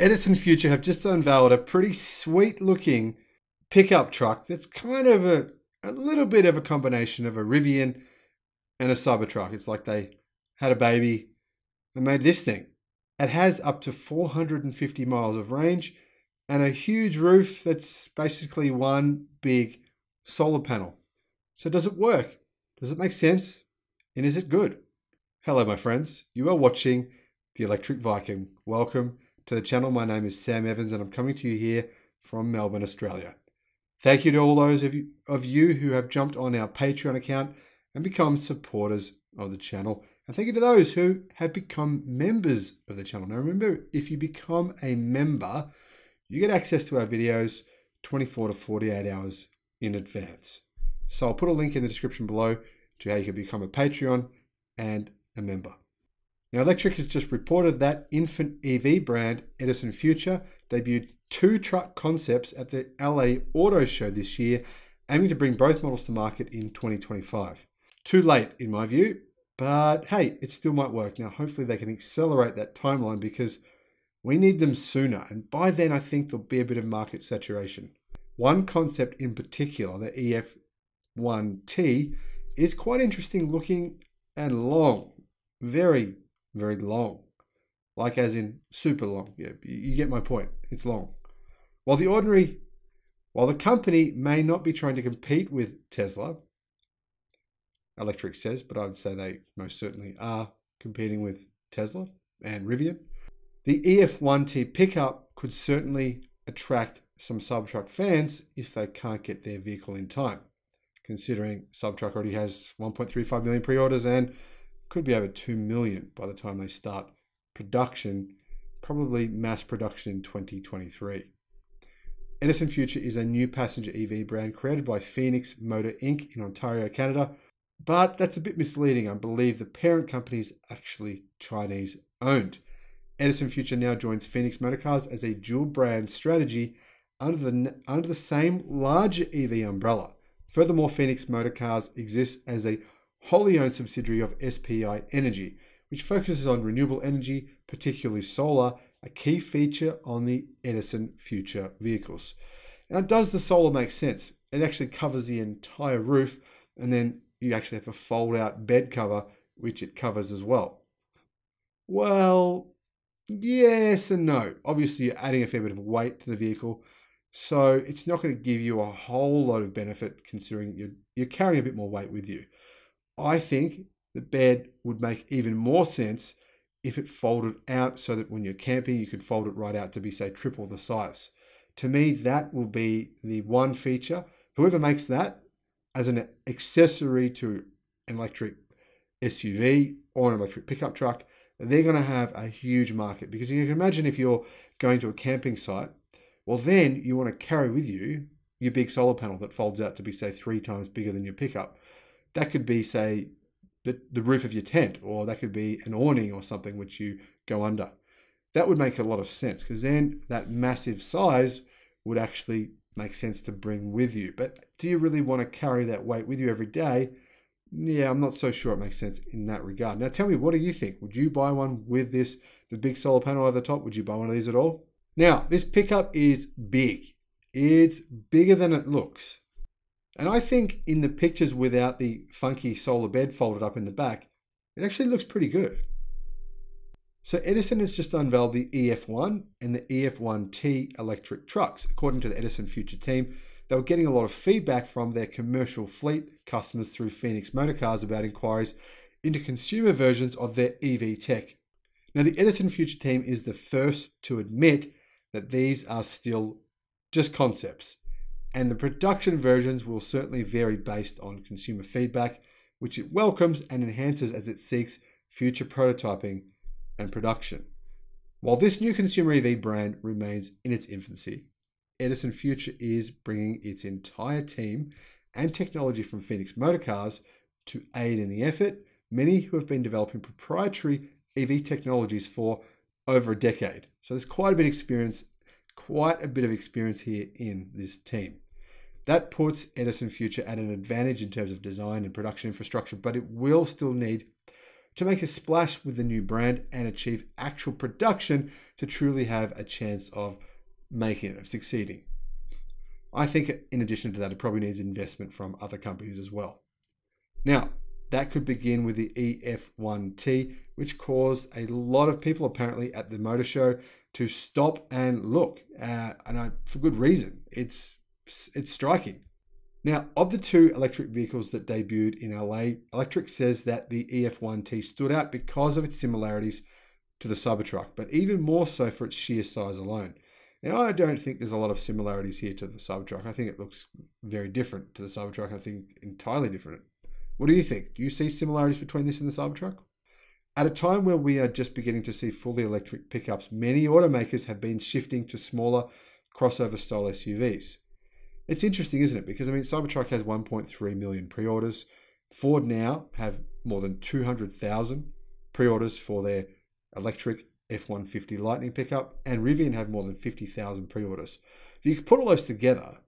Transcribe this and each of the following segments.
Edison Future have just unveiled a pretty sweet looking pickup truck that's kind of a, a little bit of a combination of a Rivian and a Cybertruck. It's like they had a baby and made this thing. It has up to 450 miles of range and a huge roof that's basically one big solar panel. So, does it work? Does it make sense? And is it good? Hello, my friends. You are watching The Electric Viking. Welcome to the channel. My name is Sam Evans, and I'm coming to you here from Melbourne, Australia. Thank you to all those of you, of you who have jumped on our Patreon account and become supporters of the channel. And thank you to those who have become members of the channel. Now, remember, if you become a member, you get access to our videos 24 to 48 hours in advance. So I'll put a link in the description below to how you can become a Patreon and a member. Now, Electrek has just reported that infant EV brand Edison Future debuted two truck concepts at the LA Auto Show this year, aiming to bring both models to market in 2025. Too late, in my view, but hey, it still might work. Now, hopefully, they can accelerate that timeline because we need them sooner, and by then, I think there'll be a bit of market saturation. One concept in particular, the EF1T, is quite interesting looking and long. Very, very long. Like as in super long. Yeah, you get my point. It's long. While the ordinary, while the company may not be trying to compete with Tesla, Electrek says, but I'd say they most certainly are competing with Tesla and Rivian. The EF1T pickup could certainly attract some Cybertruck fans if they can't get their vehicle in time, considering Cybertruck already has 1.35 million pre-orders and could be over 2 million by the time they start production, probably mass production in 2023. Edison Future is a new passenger EV brand created by Phoenix Motor Inc. in Ontario, Canada, but that's a bit misleading. I believe the parent company is actually Chinese owned. Edison Future now joins Phoenix Motorcars as a dual brand strategy under the, under the same larger EV umbrella. Furthermore, Phoenix Motorcars exists as a wholly owned subsidiary of SPI Energy, which focuses on renewable energy, particularly solar, a key feature on the Edison future vehicles. Now, does the solar make sense? It actually covers the entire roof, and then you actually have a fold out bed cover, which it covers as well. Well, yes and no. Obviously, you're adding a fair bit of weight to the vehicle, so it's not going to give you a whole lot of benefit considering you're, you're carrying a bit more weight with you. I think the bed would make even more sense if it folded out so that when you're camping, you could fold it right out to be, say, triple the size. To me, that will be the one feature. Whoever makes that as an accessory to an electric SUV or an electric pickup truck, they're going to have a huge market because you can imagine if you're going to a camping site, well, then you want to carry with you your big solar panel that folds out to be, say, three times bigger than your pickup. That could be, say, the, the roof of your tent, or that could be an awning or something which you go under. That would make a lot of sense because then that massive size would actually make sense to bring with you. But do you really want to carry that weight with you every day? Yeah, I'm not so sure it makes sense in that regard. Now, tell me, what do you think? Would you buy one with this, the big solar panel over the top? Would you buy one of these at all? Now, this pickup is big. It's bigger than it looks. And I think in the pictures without the funky solar bed folded up in the back, it actually looks pretty good. So Edison has just unveiled the EF1 and the EF1T electric trucks. According to the Edison Future team, they were getting a lot of feedback from their commercial fleet customers through Phoenix Motorcars about inquiries into consumer versions of their EV tech. Now, the Edison Future team is the first to admit that these are still just concepts and the production versions will certainly vary based on consumer feedback, which it welcomes and enhances as it seeks future prototyping and production. While this new consumer EV brand remains in its infancy, Edison Future is bringing its entire team and technology from Phoenix Motorcars to aid in the effort, many who have been developing proprietary EV technologies for over a decade. So there's quite a bit of experience quite a bit of experience here in this team. That puts Edison Future at an advantage in terms of design and production infrastructure, but it will still need to make a splash with the new brand and achieve actual production to truly have a chance of making it, of succeeding. I think, in addition to that, it probably needs investment from other companies as well. Now, that could begin with the EF1T, which caused a lot of people apparently at the motor show to stop and look, uh, and I, for good reason. It's it's striking. Now, of the two electric vehicles that debuted in LA, Electrek says that the EF1T stood out because of its similarities to the Cybertruck, but even more so for its sheer size alone. Now, I don't think there's a lot of similarities here to the Cybertruck. I think it looks very different to the Cybertruck. I think entirely different. What do you think? Do you see similarities between this and the Cybertruck? At a time where we are just beginning to see fully electric pickups, many automakers have been shifting to smaller crossover style SUVs. It's interesting, isn't it? Because I mean, Cybertruck has 1.3 million pre-orders. Ford now have more than 200,000 pre-orders for their electric F-150 Lightning pickup, and Rivian have more than 50,000 pre-orders. If you put all those together,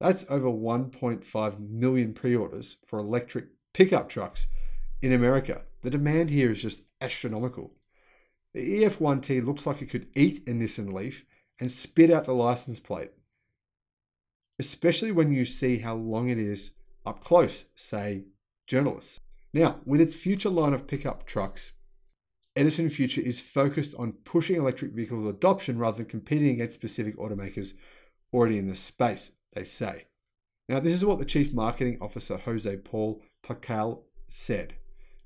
that's over 1.5 million pre-orders for electric pickup trucks in America. The demand here is just astronomical. The EF1T looks like it could eat a Nissan Leaf and spit out the license plate, especially when you see how long it is up close, say journalists. Now, with its future line of pickup trucks, Edison Future is focused on pushing electric vehicle adoption rather than competing against specific automakers already in the space, they say. Now, this is what the Chief Marketing Officer Jose Paul Pacal said.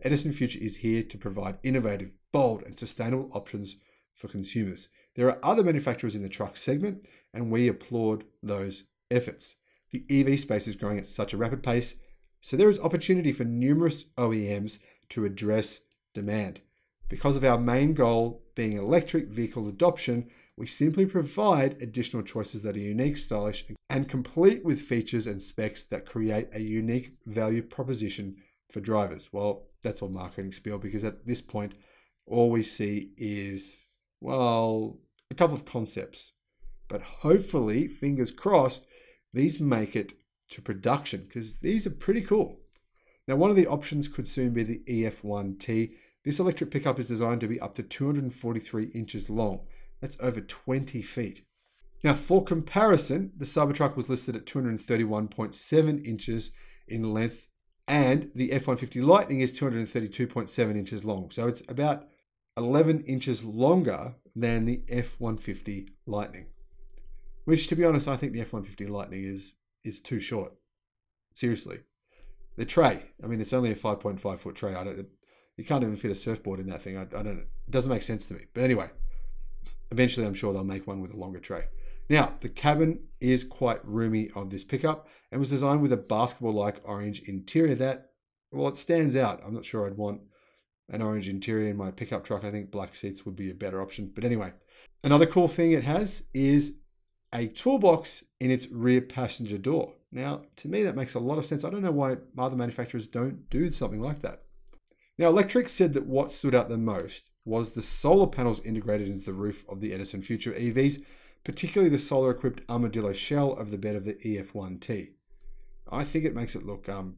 Edison Future is here to provide innovative, bold, and sustainable options for consumers. There are other manufacturers in the truck segment, and we applaud those efforts. The EV space is growing at such a rapid pace, so there is opportunity for numerous OEMs to address demand. Because of our main goal being electric vehicle adoption, we simply provide additional choices that are unique, stylish, and complete with features and specs that create a unique value proposition for drivers. Well, that's all marketing spiel because at this point, all we see is, well, a couple of concepts. But hopefully, fingers crossed, these make it to production because these are pretty cool. Now, one of the options could soon be the EF1T. This electric pickup is designed to be up to 243 inches long. That's over 20 feet. Now, for comparison, the Cybertruck was listed at 231.7 inches in length and the F-150 Lightning is 232.7 inches long. So it's about 11 inches longer than the F-150 Lightning. Which, to be honest, I think the F-150 Lightning is is too short. Seriously. The tray, I mean, it's only a 5.5 foot tray. I don't, you can't even fit a surfboard in that thing. I, I don't, it doesn't make sense to me. But anyway, eventually I'm sure they'll make one with a longer tray. Now, the cabin is quite roomy on this pickup and was designed with a basketball-like orange interior that, well, it stands out. I'm not sure I'd want an orange interior in my pickup truck. I think black seats would be a better option. But anyway, another cool thing it has is a toolbox in its rear passenger door. Now, to me, that makes a lot of sense. I don't know why other manufacturers don't do something like that. Now, Electrek said that what stood out the most was the solar panels integrated into the roof of the Edison Future EVs particularly the solar equipped armadillo shell of the bed of the EF1T. I think it makes it look um,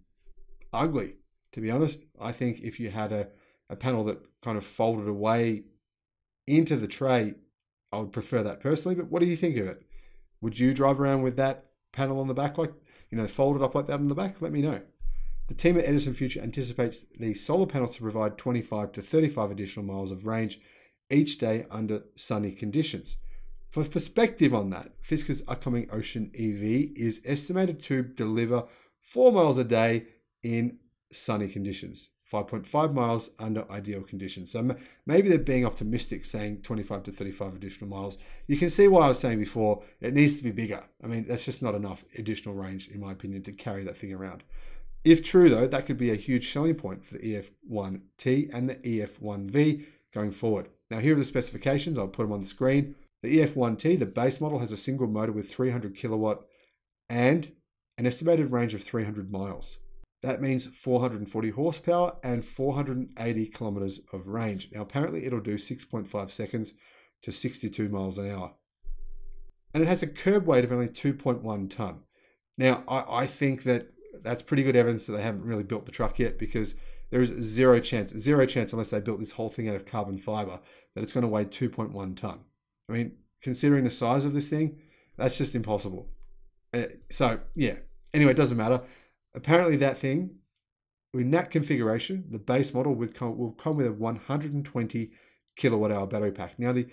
ugly, to be honest. I think if you had a, a panel that kind of folded away into the tray, I would prefer that personally. But what do you think of it? Would you drive around with that panel on the back, like, you know, folded up like that on the back? Let me know. The team at Edison Future anticipates the solar panels to provide 25 to 35 additional miles of range each day under sunny conditions. For perspective on that, Fisker's upcoming Ocean EV is estimated to deliver 4 miles a day in sunny conditions, 5.5 miles under ideal conditions. So maybe they're being optimistic, saying 25 to 35 additional miles. You can see why I was saying before. It needs to be bigger. I mean, that's just not enough additional range, in my opinion, to carry that thing around. If true, though, that could be a huge selling point for the EF1T and the EF1V going forward. Now, here are the specifications. I'll put them on the screen. The EF1T, the base model, has a single motor with 300 kilowatt and an estimated range of 300 miles. That means 440 horsepower and 480 kilometers of range. Now, apparently, it'll do 6.5 seconds to 62 miles an hour. And it has a curb weight of only 2.1 ton. Now, I, I think that that's pretty good evidence that they haven't really built the truck yet because There is zero chance, zero chance unless they built this whole thing out of carbon fiber that it's going to weigh 2.1 ton. I mean, considering the size of this thing, that's just impossible. Uh, so, yeah. Anyway, it doesn't matter. Apparently, that thing, in that configuration, the base model will come, with a 120 kilowatt hour battery pack. Now, the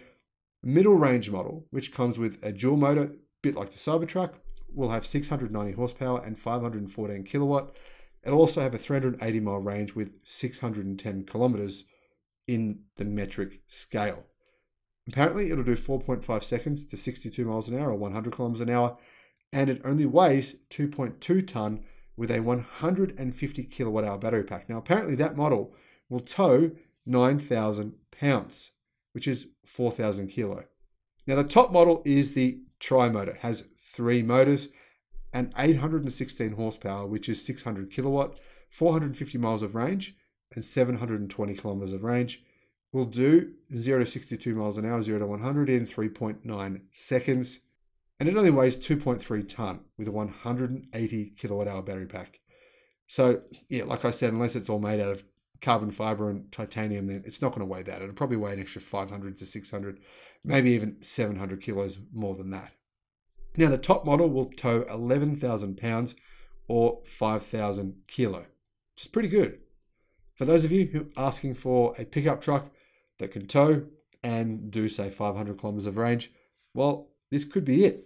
middle range model, which comes with a dual motor, a bit like the Cybertruck, will have 690 horsepower and 514 kilowatt. It'll also have a 380 mile range with 610 kilometers in the metric scale. Apparently, it'll do 4.5 seconds to 62 miles an hour or 100 kilometers an hour, and it only weighs 2.2 ton with a 150 kilowatt hour battery pack. Now, apparently, that model will tow 9,000 pounds, which is 4,000 kilo. Now, the top model is the tri motor, has three motors and 816 horsepower, which is 600 kilowatt, 450 miles of range, and 720 kilometers of range. Will do 0 to 62 miles an hour, 0 to 100 in 3.9 seconds. And it only weighs 2.3 ton with a 180 kilowatt hour battery pack. So, yeah, like I said, unless it's all made out of carbon fiber and titanium, then it's not going to weigh that. It'll probably weigh an extra 500 to 600, maybe even 700 kilos more than that. Now, the top model will tow 11,000 pounds or 5,000 kilo, which is pretty good. For those of you who are asking for a pickup truck that can tow and do, say, 500 kilometers of range, well, this could be it.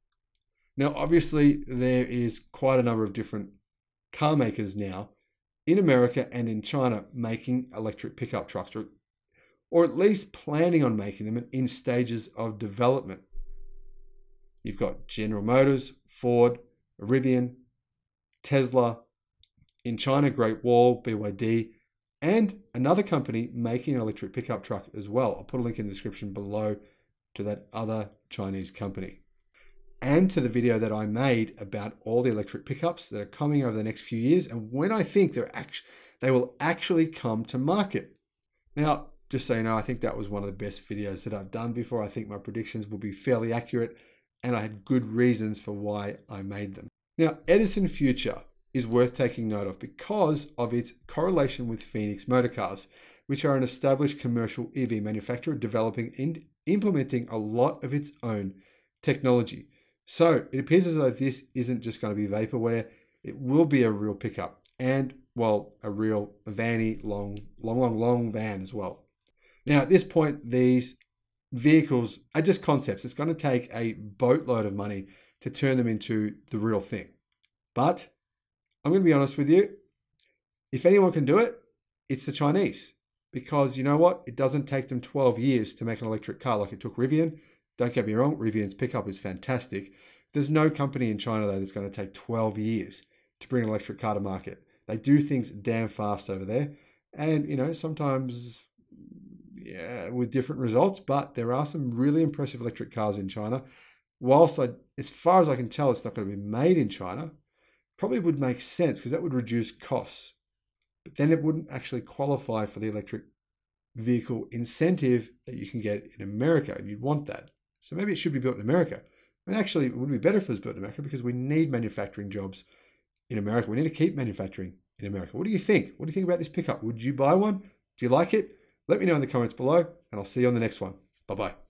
Now, obviously, there is quite a number of different car makers now in America and in China making electric pickup trucks, or, or at least planning on making them in stages of development. You've got General Motors, Ford, Rivian, Tesla, in China, Great Wall, BYD, and another company making an electric pickup truck as well. I'll put a link in the description below to that other Chinese company. And to the video that I made about all the electric pickups that are coming over the next few years and when I think they're they will actually come to market. Now, just so you know, I think that was one of the best videos that I've done before. I think my predictions will be fairly accurate and I had good reasons for why I made them. Now, Edison Future is worth taking note of because of its correlation with Phoenix Motorcars, which are an established commercial EV manufacturer developing and implementing a lot of its own technology. So it appears as though this isn't just going to be vaporware, it will be a real pickup and, well, a real vanny, long, long, long, long van as well. Now, at this point, these vehicles are just concepts. It's going to take a boatload of money to turn them into the real thing. But I'm going to be honest with you. If anyone can do it, it's the Chinese. Because you know what? It doesn't take them 12 years to make an electric car like it took Rivian. Don't get me wrong, Rivian's pickup is fantastic. There's no company in China, though, that's going to take 12 years to bring an electric car to market. They do things damn fast over there. And, you know, sometimes yeah, with different results, but there are some really impressive electric cars in China. Whilst I, as far as I can tell, it's not going to be made in China, probably would make sense because that would reduce costs. But then it wouldn't actually qualify for the electric vehicle incentive that you can get in America, you'd want that. So maybe it should be built in America. And actually, it would be better if it was built in America because we need manufacturing jobs in America. We need to keep manufacturing in America. What do you think? What do you think about this pickup? Would you buy one? Do you like it? Let me know in the comments below, and I'll see you on the next one. Bye bye.